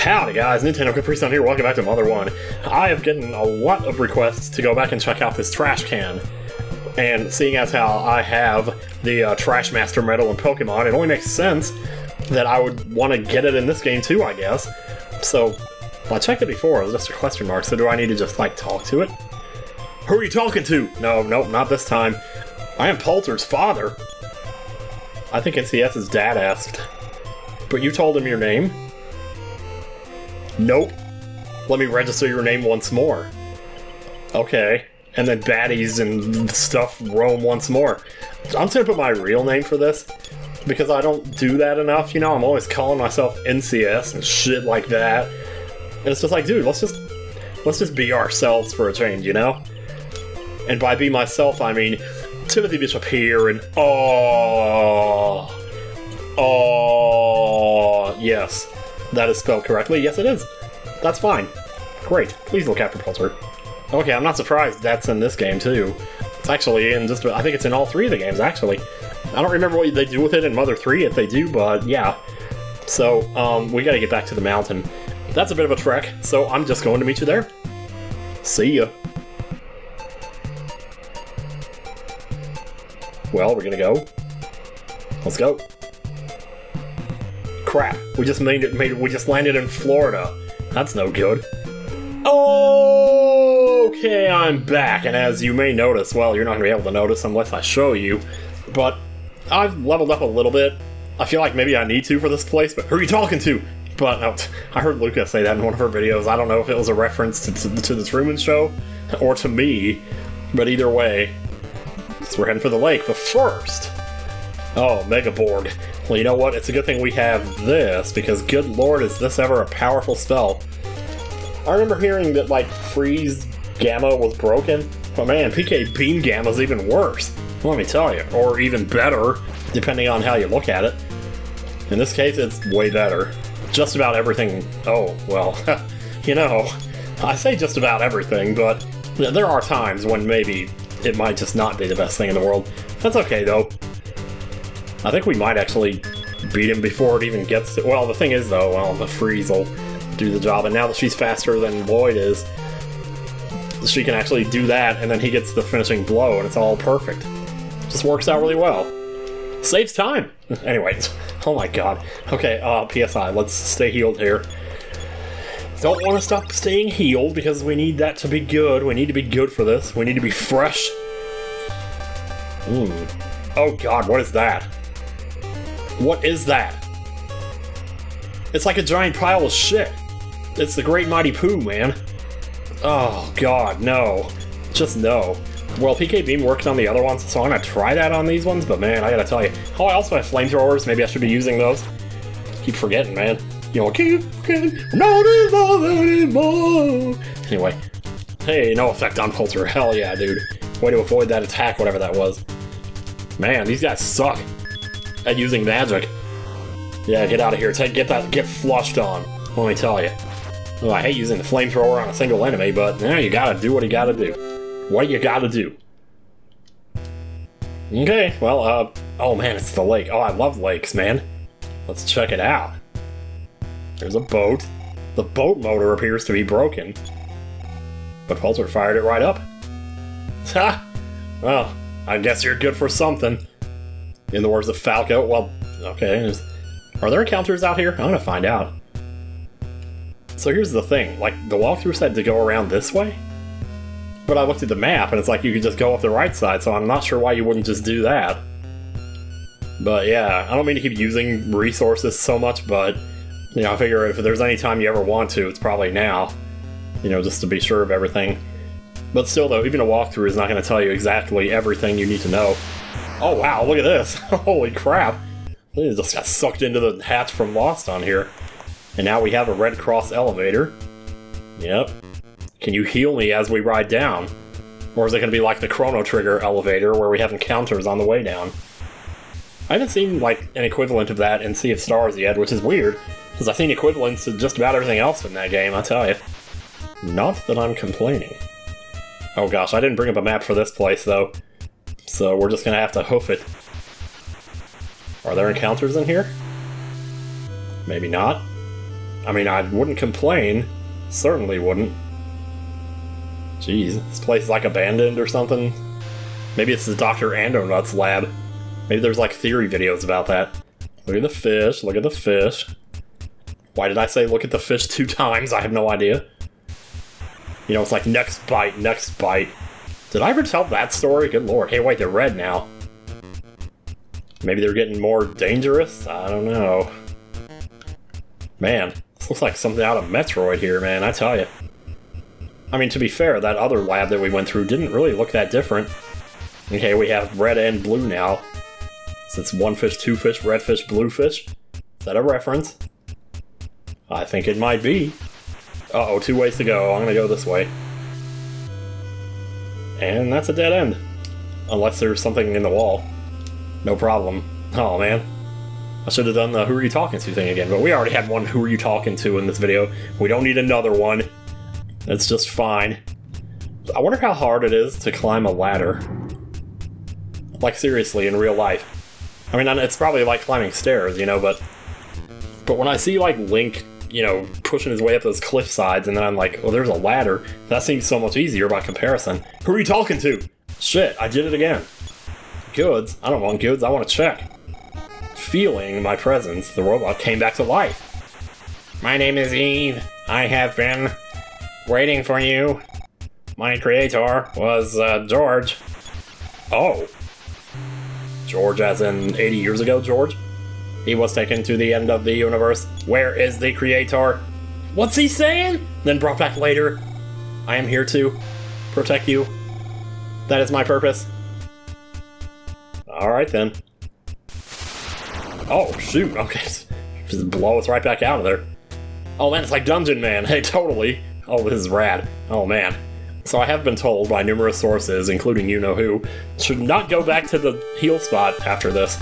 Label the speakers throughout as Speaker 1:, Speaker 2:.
Speaker 1: Howdy guys, Nintendo CapriSun here, welcome back to Mother 1. I have gotten a lot of requests to go back and check out this trash can. And seeing as how I have the uh, Trash Master medal in Pokemon, it only makes sense that I would want to get it in this game too, I guess. So, well, I checked it before, it was just a question mark, so do I need to just, like, talk to it? Who are you talking to? No, nope, not this time. I am Poulter's father. I think NCS's dad asked. But you told him your name? Nope. Let me register your name once more. Okay. And then baddies and stuff roam once more. I'm just gonna put my real name for this because I don't do that enough. You know, I'm always calling myself NCS and shit like that. And it's just like, dude, let's just let's just be ourselves for a change, you know? And by be myself, I mean Timothy Bishop here and oh, oh, yes, that is spelled correctly. Yes, it is. That's fine. Great. Please look after Pulsar. Okay, I'm not surprised that's in this game too. It's actually in just I think it's in all three of the games actually. I don't remember what they do with it in Mother 3 if they do, but yeah. So, um, we gotta get back to the mountain. That's a bit of a trek, so I'm just going to meet you there. See ya. Well, we're gonna go. Let's go. Crap, we just made it, made it, we just landed in Florida. That's no good. Okay, I'm back, and as you may notice, well, you're not gonna be able to notice unless I show you, but I've leveled up a little bit. I feel like maybe I need to for this place, but who are you talking to? But no, oh, I heard Luca say that in one of her videos. I don't know if it was a reference to, to, to the Truman Show or to me, but either way, so we're heading for the lake. But first, oh, Megaborg. Well, you know what? It's a good thing we have this because, good lord, is this ever a powerful spell? I remember hearing that like Freeze Gamma was broken, but man, PK Beam Gamma is even worse. Let me tell you, or even better, depending on how you look at it. In this case, it's way better. Just about everything. Oh well, you know, I say just about everything, but there are times when maybe it might just not be the best thing in the world. That's okay though. I think we might actually beat him before it even gets to. Well, the thing is though, well, the freeze will do the job, and now that she's faster than Lloyd is, she can actually do that, and then he gets the finishing blow, and it's all perfect. Just works out really well. Saves time! Anyways, oh my god. Okay, uh, PSI, let's stay healed here. Don't want to stop staying healed because we need that to be good. We need to be good for this. We need to be fresh. Hmm. Oh god, what is that? What is that? It's like a giant pile of shit. It's the Great Mighty Poo, man. Oh god, no. Just no. Well, PK Beam worked on the other ones, so I'm gonna try that on these ones, but man, I gotta tell you. Oh, I also have flamethrowers, maybe I should be using those. Keep forgetting, man. You know, keep forgetting, not in love anymore. Anyway. Hey, no effect on Pulsar, hell yeah, dude. Way to avoid that attack, whatever that was. Man, these guys suck at using magic. Yeah, get out of here. Take, get that, get flushed on. Let me tell you. Oh, I hate using the flamethrower on a single enemy, but yeah, you gotta do what you gotta do. What you gotta do. Okay, well, uh, oh man, it's the lake. Oh, I love lakes, man. Let's check it out. There's a boat. The boat motor appears to be broken. But Pulsar fired it right up. Ha! Well, I guess you're good for something. In the words of Falco, well, okay. Are there encounters out here? I'm gonna find out. So here's the thing, like, the walkthrough said to go around this way? But I looked at the map, and it's like you could just go up the right side, so I'm not sure why you wouldn't just do that. But yeah, I don't mean to keep using resources so much, but, you know, I figure if there's any time you ever want to, it's probably now. You know, just to be sure of everything. But still, though, even a walkthrough is not going to tell you exactly everything you need to know. Oh wow, look at this! Holy crap! They just got sucked into the hatch from Lost on here. And now we have a Red Cross elevator. Yep. Can you heal me as we ride down? Or is it going to be like the Chrono Trigger elevator where we have encounters on the way down? I haven't seen like an equivalent of that in Sea of Stars yet, which is weird, because I've seen equivalents to just about everything else in that game, I tell you. Not that I'm complaining. Oh gosh, I didn't bring up a map for this place though, so we're just gonna have to hoof it. Are there encounters in here? Maybe not. I mean, I wouldn't complain. Certainly wouldn't. Jeez, this place is like abandoned or something. Maybe it's the Dr. Andonuts lab. Maybe there's like theory videos about that. Look at the fish, look at the fish. Why did I say look at the fish two times? I have no idea. You know, it's like next bite, next bite. Did I ever tell that story? Good lord. Hey, wait, they're red now. Maybe they're getting more dangerous? I don't know. Man, this looks like something out of Metroid here, man, I tell you. I mean, to be fair, that other lab that we went through didn't really look that different. Okay, we have red and blue now. It's one fish, two fish, red fish, blue fish. Is that a reference? I think it might be. Uh oh two ways to go. I'm gonna go this way. And that's a dead end. Unless there's something in the wall. No problem. Oh man. I should have done the who are you talking to thing again, but we already had one who are you talking to in this video. We don't need another one. It's just fine. I wonder how hard it is to climb a ladder. Like seriously, in real life. I mean, it's probably like climbing stairs, you know, but... But when I see like Link you know, pushing his way up those cliff sides, and then I'm like, oh, there's a ladder. That seems so much easier by comparison. Who are you talking to? Shit, I did it again. Goods? I don't want goods, I want to check. Feeling my presence, the robot came back to life. My name is Eve. I have been waiting for you. My creator was uh, George. Oh. George as in 80 years ago, George? He was taken to the end of the universe. Where is the creator? What's he saying? Then brought back later. I am here to protect you. That is my purpose. Alright then. Oh, shoot, okay. Just blow us right back out of there. Oh man, it's like Dungeon Man. Hey, totally. Oh, this is rad. Oh man. So I have been told by numerous sources, including you know who, should not go back to the heal spot after this.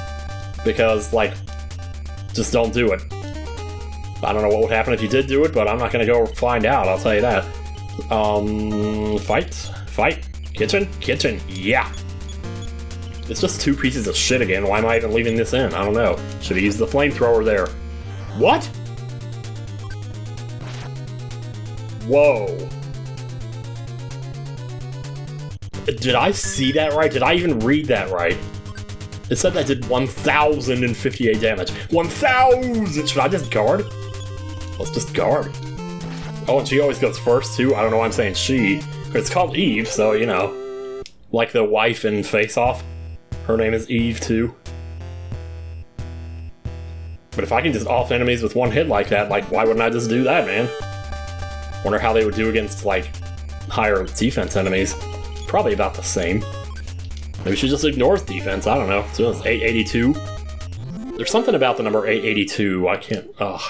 Speaker 1: Because, like, just don't do it. I don't know what would happen if you did do it, but I'm not gonna go find out, I'll tell you that. Um, fight? Fight? Kitchen? Kitchen, yeah! It's just two pieces of shit again, why am I even leaving this in? I don't know. Should have used the flamethrower there. What? Whoa. Did I see that right? Did I even read that right? It said that did 1,058 damage. 1,000! Should I just guard? Let's just guard. Oh, and she always goes first, too. I don't know why I'm saying she. It's called Eve, so, you know. Like the wife in Face Off. Her name is Eve, too. But if I can just off enemies with one hit like that, like, why wouldn't I just do that, man? Wonder how they would do against, like, higher defense enemies. Probably about the same. Maybe she just ignores defense, I don't know. So it's 882. There's something about the number 882, I can't, ugh.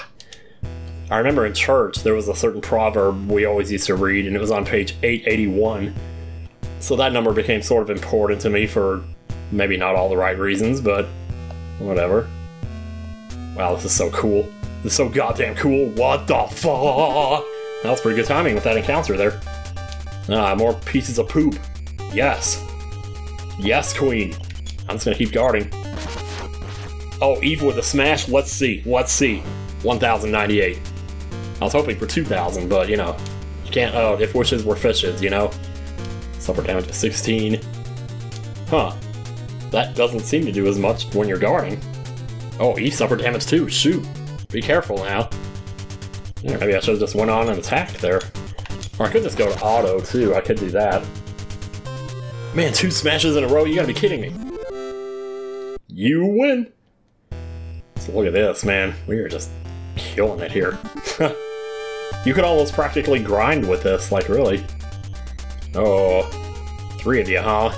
Speaker 1: I remember in church there was a certain proverb we always used to read, and it was on page 881. So that number became sort of important to me for maybe not all the right reasons, but whatever. Wow, this is so cool. This is so goddamn cool. What the fuck? That was pretty good timing with that encounter there. Ah, more pieces of poop. Yes. Yes, queen. I'm just gonna keep guarding. Oh, Eve with a smash. Let's see. Let's see. 1,098. I was hoping for 2,000, but, you know, you can't, oh, if wishes were fishes, you know? Suffer damage of 16. Huh. That doesn't seem to do as much when you're guarding. Oh, Eve suffered damage too. Shoot. Be careful now. Yeah, maybe I should have just went on and attacked there. Or I could just go to auto, too. I could do that. Man, two smashes in a row? You gotta be kidding me. You win! So look at this, man. We are just killing it here. you could almost practically grind with this, like, really. Oh, three of you, huh?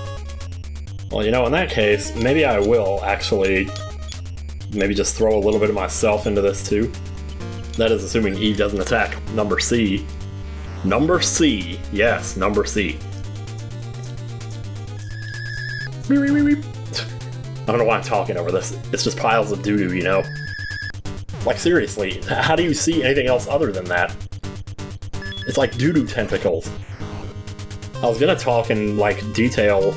Speaker 1: Well, you know, in that case, maybe I will actually maybe just throw a little bit of myself into this, too. That is assuming Eve doesn't attack number C. Number C. Yes, number C. I don't know why I'm talking over this. It's just piles of doo-doo, you know? Like, seriously, how do you see anything else other than that? It's like doo-doo tentacles. I was gonna talk in, like, detail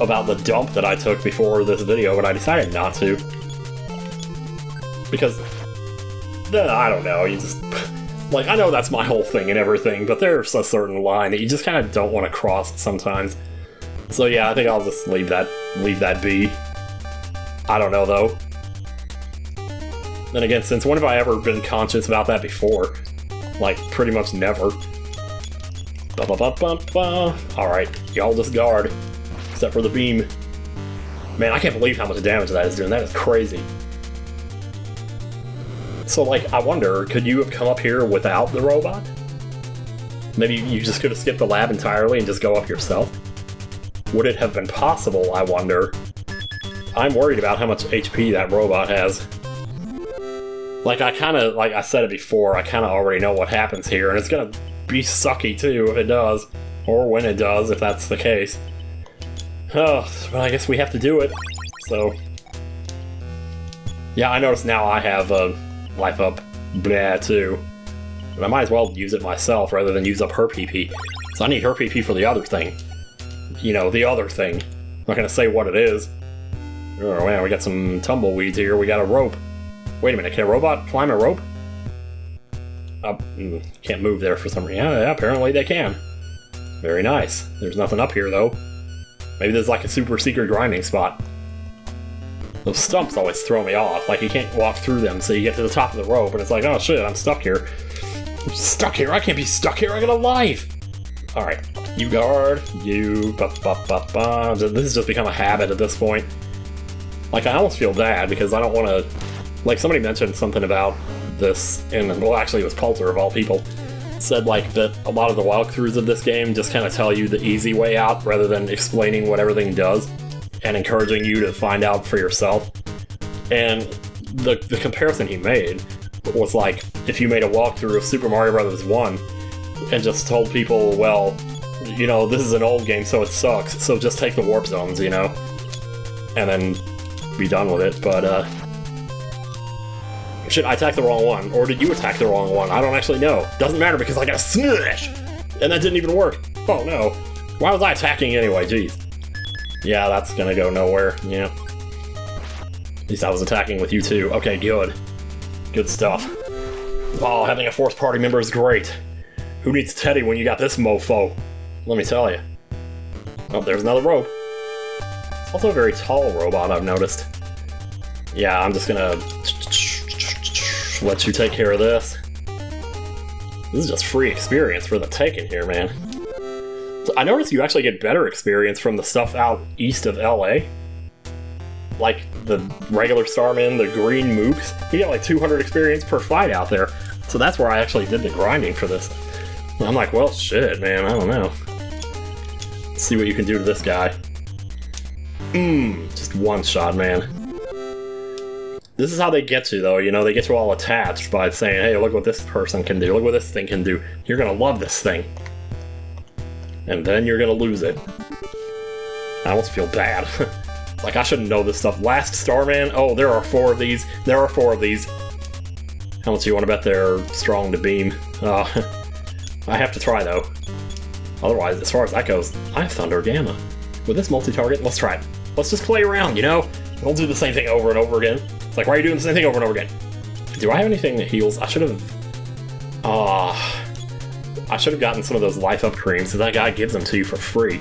Speaker 1: about the dump that I took before this video, but I decided not to. Because I don't know. You just like I know that's my whole thing and everything, but there's a certain line that you just kind of don't want to cross sometimes. So yeah, I think I'll just leave that leave that be. I don't know though. Then again, since when have I ever been conscious about that before? Like, pretty much never. Ba -ba -ba -ba -ba. Alright, y'all just guard. Except for the beam. Man, I can't believe how much damage that is doing. That is crazy. So, like, I wonder, could you have come up here without the robot? Maybe you just could have skipped the lab entirely and just go up yourself? Would it have been possible, I wonder? I'm worried about how much HP that robot has. Like, I kind of, like I said it before, I kind of already know what happens here, and it's gonna be sucky too if it does. Or when it does, if that's the case. Oh, but I guess we have to do it, so... Yeah, I notice now I have a life up blah too. But I might as well use it myself rather than use up her PP. So I need her PP for the other thing. You know, the other thing. I'm not gonna say what it is. Oh man, we got some tumbleweeds here, we got a rope. Wait a minute, can a robot climb a rope? Oh, can't move there for some reason. Yeah, apparently they can. Very nice. There's nothing up here, though. Maybe there's like a super secret grinding spot. Those stumps always throw me off. Like, you can't walk through them, so you get to the top of the rope, and it's like, oh shit, I'm stuck here. I'm stuck here. I can't be stuck here. I got a life. Alright. You guard. You. Ba, ba, ba, ba. This has just become a habit at this point. Like, I almost feel bad because I don't want to like somebody mentioned something about this, and well, actually, it was Poulter of all people. Said like that a lot of the walkthroughs of this game just kind of tell you the easy way out rather than explaining what everything does and encouraging you to find out for yourself. And the the comparison he made was like if you made a walkthrough of Super Mario Bros. One and just told people, well, you know, this is an old game, so it sucks. So just take the warp zones, you know, and then be done with it. But uh, Shit, I attacked the wrong one. Or did you attack the wrong one? I don't actually know. Doesn't matter because I got a smash! And that didn't even work. Oh no. Why was I attacking anyway? Jeez. Yeah, that's gonna go nowhere. Yeah. At least I was attacking with you too. Okay, good. Good stuff. Oh, having a fourth party member is great. Who needs Teddy when you got this mofo? Let me tell you. Oh, there's another rope. It's also a very tall robot, I've noticed. Yeah, I'm just gonna let you take care of this. This is just free experience for the taking here, man. So I noticed you actually get better experience from the stuff out east of LA. Like the regular Starman, the green mooks. You get like 200 experience per fight out there. So that's where I actually did the grinding for this. I'm like, well, shit, man, I don't know. Let's see what you can do to this guy. Mmm, just one shot, man. This is how they get you, though. You know, they get you all attached by saying, hey, look what this person can do. Look what this thing can do. You're gonna love this thing. And then you're gonna lose it. I almost feel bad. like, I shouldn't know this stuff. Last Starman? Oh, there are four of these. There are four of these. How much do you want to bet they're strong to beam? Uh, I have to try, though. Otherwise, as far as that goes, I have Thunder Gamma. With this multi-target, let's try it. Let's just play around, you know? We'll do the same thing over and over again. It's like, why are you doing the same thing over and over again? Do I have anything that heals? I should have... Ah... Uh, I should have gotten some of those life up creams, because that guy gives them to you for free.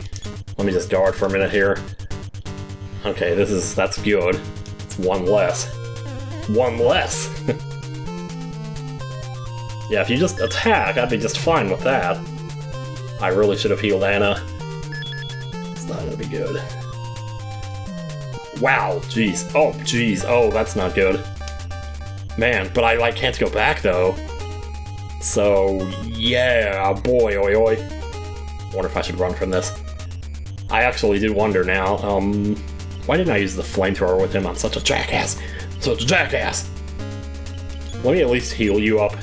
Speaker 1: Let me just guard for a minute here. Okay, this is... that's good. It's one less. One less! yeah, if you just attack, I'd be just fine with that. I really should have healed Ana. It's not gonna be good. Wow, jeez. Oh, jeez. Oh, that's not good. Man, but I like can't go back though. So yeah, boy, oi, oi. Wonder if I should run from this. I actually do wonder now. Um, why didn't I use the flamethrower with him? I'm such a jackass. Such a jackass. Let me at least heal you up,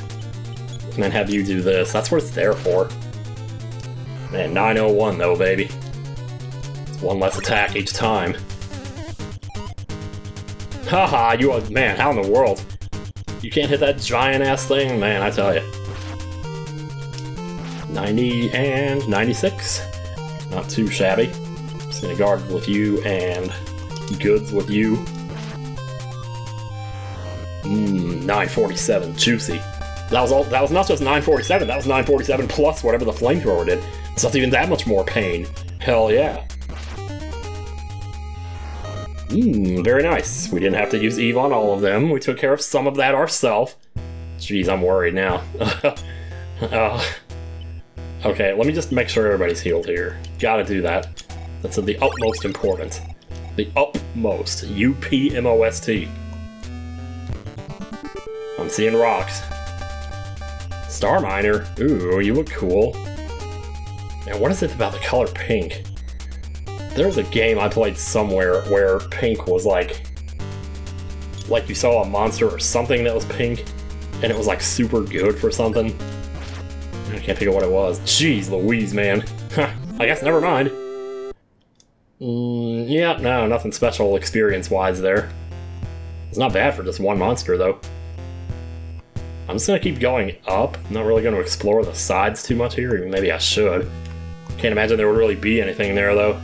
Speaker 1: and then have you do this. That's what it's there for. Man, 901 though, baby. One less attack each time. Haha, you are- man, how in the world? You can't hit that giant-ass thing? Man, I tell you. 90 and 96. Not too shabby. Guard with you and goods with you. Mmm, 947. Juicy. That was all. That was not just 947. That was 947 plus whatever the flamethrower did. It's not even that much more pain. Hell yeah. Mmm, very nice. We didn't have to use Eve on all of them. We took care of some of that ourselves. Jeez, I'm worried now. uh, okay, let me just make sure everybody's healed here. Gotta do that. That's of the utmost importance. The utmost. U-P-M-O-S-T. I'm seeing rocks. Star Miner. Ooh, you look cool. And what is it about the color pink? There was a game I played somewhere where pink was like... Like you saw a monster or something that was pink, and it was like super good for something. I can't figure what it was. Jeez Louise, man. I guess never mind. Mm, yeah, no, nothing special experience-wise there. It's not bad for just one monster, though. I'm just gonna keep going up. I'm not really gonna explore the sides too much here, maybe I should. Can't imagine there would really be anything there, though.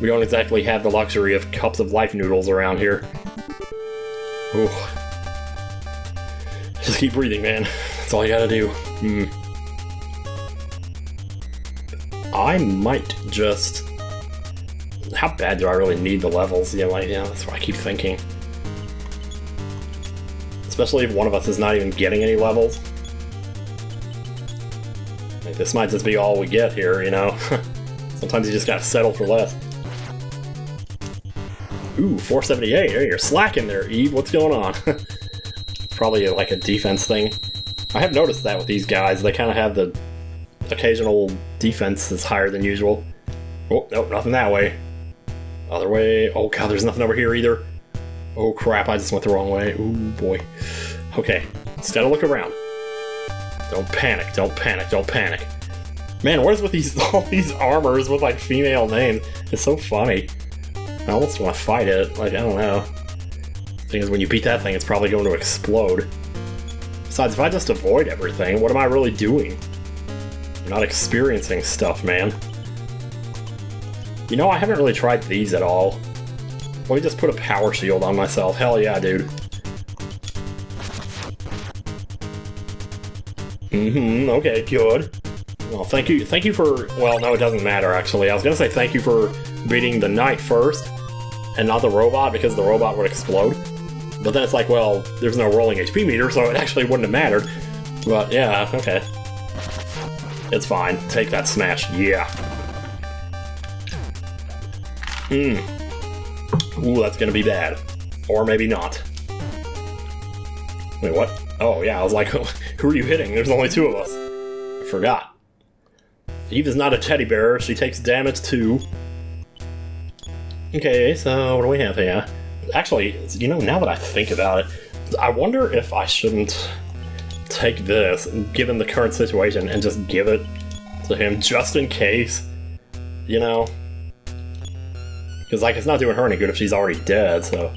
Speaker 1: We don't exactly have the luxury of cups of life noodles around here. Ooh. Just keep breathing, man. That's all you gotta do. Hmm. I might just... How bad do I really need the levels? Yeah, like, yeah, that's what I keep thinking. Especially if one of us is not even getting any levels. Like, this might just be all we get here, you know? Sometimes you just gotta settle for less. Ooh, 478. Hey, you're slacking there, Eve. What's going on? Probably like a defense thing. I have noticed that with these guys. They kind of have the occasional defense that's higher than usual. Oh, nope, nothing that way. Other way. Oh god, there's nothing over here either. Oh crap, I just went the wrong way. Ooh boy. Okay, instead gotta look around. Don't panic, don't panic, don't panic. Man, what is with these all these armors with like female names? It's so funny. I almost want to fight it. Like, I don't know. thing is, when you beat that thing, it's probably going to explode. Besides, if I just avoid everything, what am I really doing? I'm not experiencing stuff, man. You know, I haven't really tried these at all. Let me just put a power shield on myself. Hell yeah, dude. Mm-hmm, okay, good. Well, thank you, thank you for, well, no, it doesn't matter, actually. I was gonna say thank you for beating the knight first, and not the robot because the robot would explode. But then it's like, well, there's no rolling HP meter, so it actually wouldn't have mattered. But yeah, okay. It's fine. Take that smash. Yeah. Hmm. Ooh, that's gonna be bad. Or maybe not. Wait, what? Oh, yeah, I was like, who are you hitting? There's only two of us. I forgot. Eve is not a teddy bear. She takes damage too. Okay, so what do we have here? Actually, you know, now that I think about it, I wonder if I shouldn't take this, given the current situation, and just give it to him just in case. You know? Because, like, it's not doing her any good if she's already dead, so...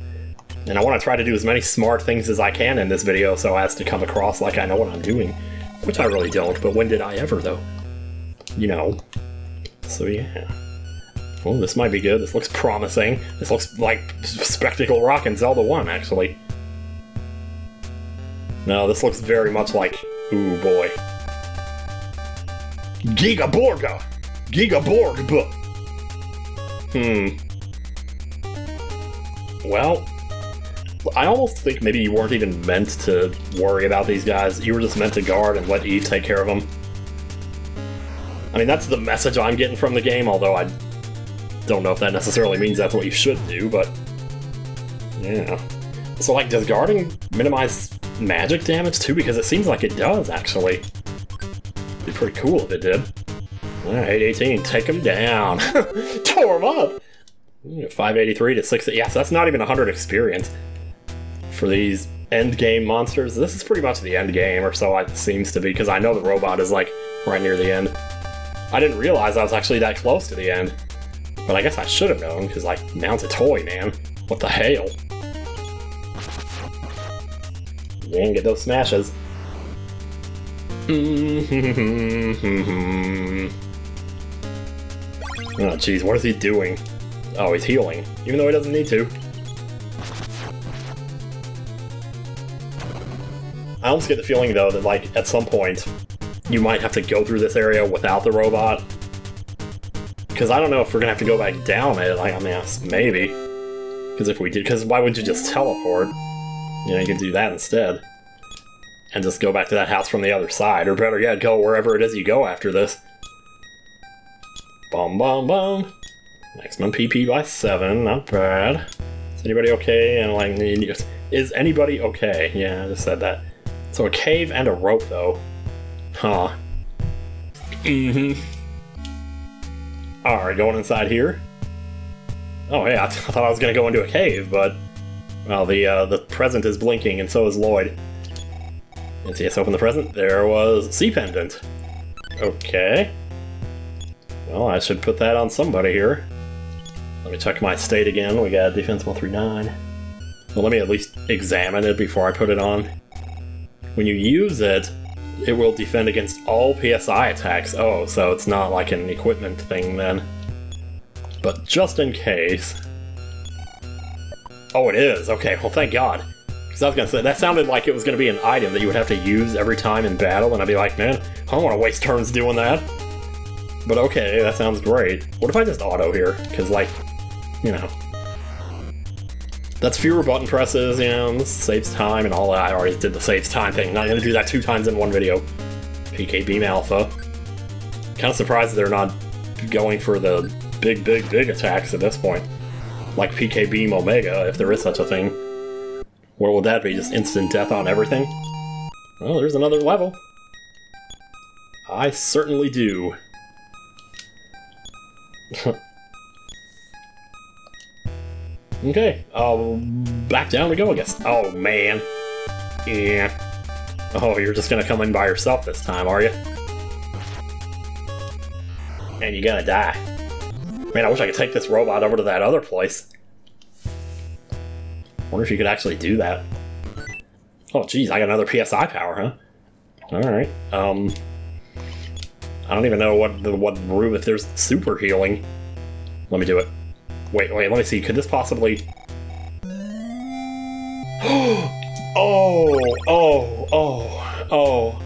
Speaker 1: And I want to try to do as many smart things as I can in this video so as to come across like I know what I'm doing. Which I really don't, but when did I ever, though? You know. So, yeah. Well, this might be good. This looks promising. This looks like Spectacle Rock and Zelda 1, actually. No, this looks very much like... Ooh, boy. Giga Borga! Giga Borg! Hmm. Well, I almost think maybe you weren't even meant to worry about these guys. You were just meant to guard and let Eve take care of them. I mean, that's the message I'm getting from the game, although I don't know if that necessarily means that's what you should do, but... Yeah. So, like, does guarding minimize magic damage too? Because it seems like it does, actually. It'd be pretty cool if it did. Alright, 18, take him down. Tore him up! 583 to 6... Yeah, so that's not even 100 experience for these end game monsters. This is pretty much the end game, or so it seems to be, because I know the robot is, like, right near the end. I didn't realize I was actually that close to the end. But I guess I should have known, because, like, Mount Itoi, man. What the hell? You ain't get those smashes. oh, jeez, what is he doing? Oh, he's healing, even though he doesn't need to. I almost get the feeling though that like at some point you might have to go through this area without the robot. Because I don't know if we're gonna have to go back down it. Like I mean, maybe. Because if we did, because why would you just teleport? You know, you could do that instead. And just go back to that house from the other side, or better yet, go wherever it is you go after this. Bum bum bum. Maximum PP by 7, not bad. Is anybody okay? And like, is anybody okay? Yeah, I just said that. So a cave and a rope, though. Huh. Mm-hmm. Alright, going inside here. Oh yeah, I, th I thought I was gonna go into a cave, but... Well, the, uh, the present is blinking, and so is Lloyd. Let's see, let's open the present. There was a Sea Pendant. Okay. Well, I should put that on somebody here. Let me check my state again. We got defense 139. Well, let me at least examine it before I put it on. When you use it, it will defend against all PSI attacks. Oh, so it's not like an equipment thing then. But just in case... Oh, it is. Okay, well thank God. Because I was going to say, that sounded like it was going to be an item that you would have to use every time in battle, and I'd be like, man, I don't want to waste turns doing that. But okay, that sounds great. What if I just auto here? Because, like, you know. That's fewer button presses, you know, this saves time and all that. I already did the saves time thing. Not gonna do that two times in one video. PK Beam Alpha. Kind of surprised they're not going for the big, big, big attacks at this point. Like PK Beam Omega, if there is such a thing. Where would that be? Just instant death on everything? Well, there's another level. I certainly do. Okay, back down we go, I guess. Oh, man. Yeah. Oh, you're just gonna come in by yourself this time, are you? And you're gonna die. Man, I wish I could take this robot over to that other place. Wonder if you could actually do that. Oh, geez, I got another PSI power, huh? Alright, um... I don't even know what the what room, if there's super healing. Let me do it. Wait, wait, let me see. Could this possibly... oh, oh, oh, oh.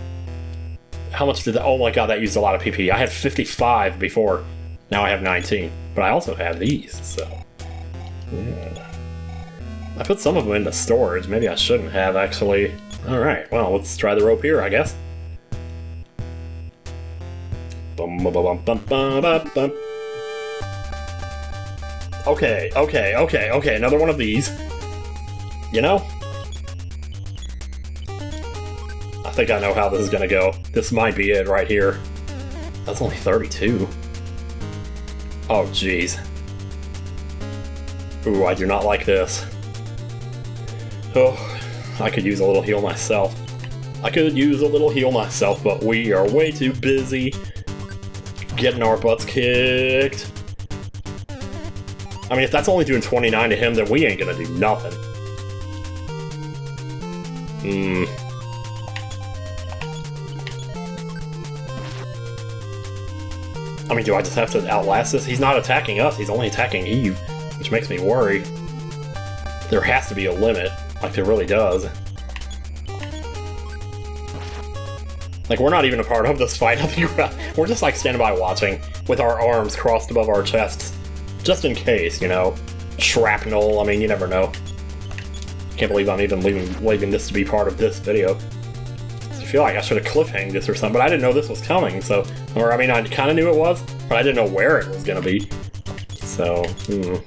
Speaker 1: How much did that... Oh my god, that used a lot of PP. I had 55 before. Now I have 19. But I also have these, so... Yeah. I put some of them into storage. Maybe I shouldn't have, actually. Alright, well, let's try the rope here, I guess. Bum, bum, bum, Okay, okay, okay, okay, another one of these. You know? I think I know how this is gonna go. This might be it right here. That's only 32. Oh, jeez. Ooh, I do not like this. Oh, I could use a little heal myself. I could use a little heal myself, but we are way too busy getting our butts kicked. I mean, if that's only doing 29 to him, then we ain't gonna do nothing. Hmm. I mean, do I just have to outlast this? He's not attacking us, he's only attacking Eve, which makes me worry. There has to be a limit, like there really does. Like, we're not even a part of this fight. we're just, like, standing by watching, with our arms crossed above our chests. Just in case, you know. Shrapnel, I mean, you never know. I can't believe I'm even leaving, leaving this to be part of this video. I feel like I should have cliffhanged this or something, but I didn't know this was coming, so... Or, I mean, I kind of knew it was, but I didn't know where it was to be. So, hmm.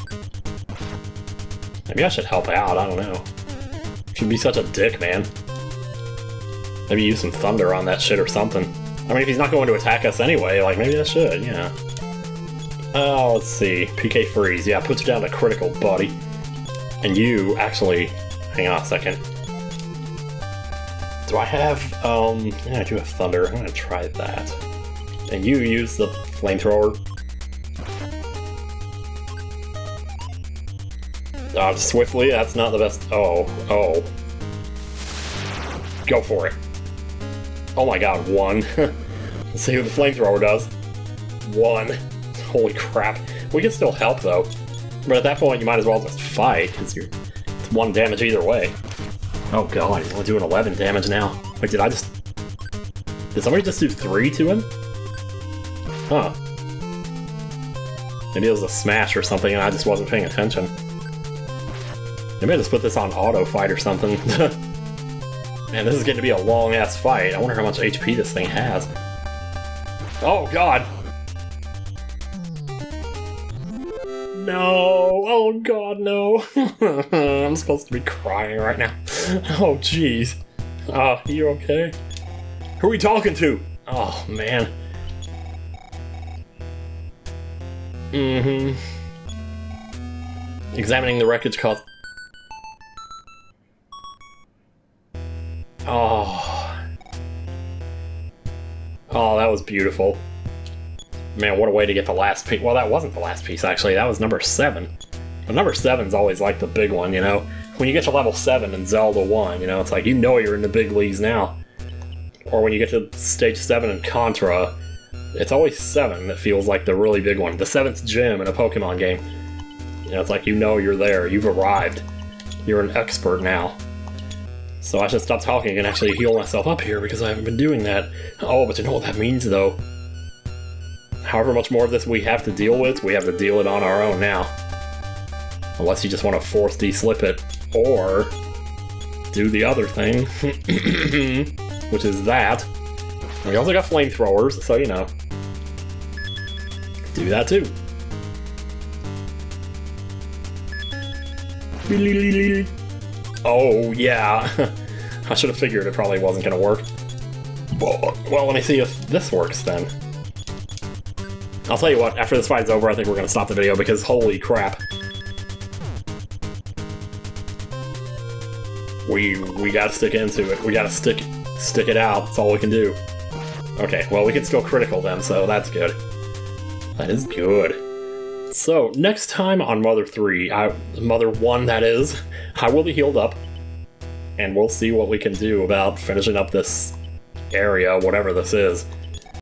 Speaker 1: Maybe I should help out, I don't know. Should be such a dick, man. Maybe use some thunder on that shit or something. I mean, if he's not going to attack us anyway, like, maybe I should, yeah. Oh, let's see. PK Freeze. Yeah, puts you down to critical, buddy. And you, actually... Hang on a second. Do I have, um... Yeah, I do have Thunder. I'm gonna try that. And you use the Flamethrower. Uh, swiftly, that's not the best... Oh, oh. Go for it. Oh my god, one. Let's see what the Flamethrower does. One. Holy crap. We can still help, though. But at that point, you might as well just fight, because you're it's one damage either way. Oh god, he's only doing 11 damage now. Wait, did I just... Did somebody just do three to him? Huh. Maybe it was a smash or something and I just wasn't paying attention. Maybe I just put this on auto fight or something. Man, this is going to be a long-ass fight. I wonder how much HP this thing has. Oh, God! No! Oh, God, no! I'm supposed to be crying right now. Oh, jeez. Uh, you okay? Who are we talking to? Oh, man. Mm-hmm. Examining the wreckage caused... Oh. Oh, that was beautiful. Man, what a way to get the last piece. Well, that wasn't the last piece, actually. That was number 7. But number seven's always like the big one, you know? When you get to level 7 in Zelda 1, you know, it's like, you know you're in the big leagues now. Or when you get to stage 7 in Contra, it's always 7 that feels like the really big one. The 7th gym in a Pokemon game. You know, it's like you know you're there, you've arrived. You're an expert now. So I should stop talking and actually heal myself up here because I haven't been doing that. Oh, but you know what that means though? However much more of this we have to deal with, we have to deal it on our own now. Unless you just want to force de-slip it, or do the other thing, which is that. We also got flamethrowers, so you know. Do that too. Oh, yeah. I should have figured it probably wasn't going to work. Well, let me see if this works then. I'll tell you what, after this fight's over, I think we're to stop the video because holy crap. We we gotta stick into it. We gotta stick stick it out. That's all we can do. Okay, well we can still critical them, so that's good. That is good. So, next time on Mother 3, I, Mother 1 that is, I will be healed up, and we'll see what we can do about finishing up this area, whatever this is.